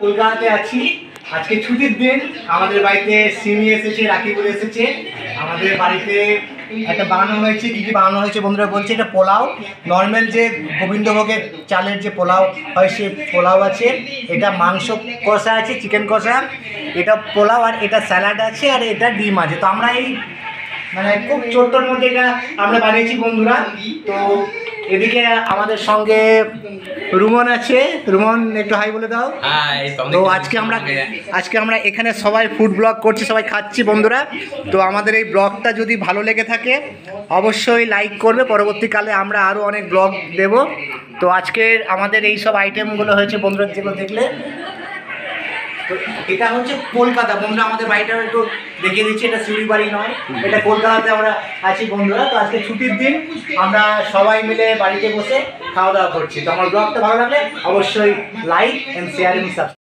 কলকাতাতে আছি। আজকে ছুটির দিন। আমাদের বাড়িতে সিমি এসেছে রাকিবুল এসেছে। আমাদের বাড়িতে একটা বানানো হয়েছে। কী কী বানানো হয়েছে বন্ধুরা বলছে? এটা পোলাও। নর্মাল যে গোবিন্দভোগের চালের যে পোলাও হয়, সে পোলাও আছে। এটা মাংস কষা আছে, চিকেন কষা। এটা পোলাও আর এটা স্যালাড আছে আর এটা ডিম আছে। তো আমরা এই মানে খুব ছোট্টর মধ্যে এটা আমরা বানিয়েছি বন্ধুরা। তো এদিকে আমাদের সঙ্গে রুমন আছে। রুমন একটু হাই বলে দাও। তো আজকে আমরা আজকে আমরা এখানে সবাই ফুড ব্লগ করছি সবাই খাচ্ছি বন্ধুরা। তো আমাদের এই ব্লগটা যদি ভালো লেগে থাকে অবশ্যই লাইক করবে। পরবর্তীকালে আমরা আরও অনেক ব্লগ দেব। তো আজকের আমাদের এই সব আইটেমগুলো হয়েছে বন্ধুরা যেগুলো দেখলে। তো এটা হচ্ছে কলকাতা। বন্ধুরা, আমাদের বাড়িটা একটু দেখিয়ে দিচ্ছি, এটা শিউরি বাড়ি নয়, এটা কলকাতাতে আমরা আছি বন্ধুরা। তো আজকে ছুটির দিন আমরা সবাই মিলে বাড়িতে বসে খাওয়া দাওয়া করছি। তো আমার ব্লগটা ভালো লাগলে অবশ্যই লাইক অ্যান্ড শেয়ার এবং সাবস্ক্রাইব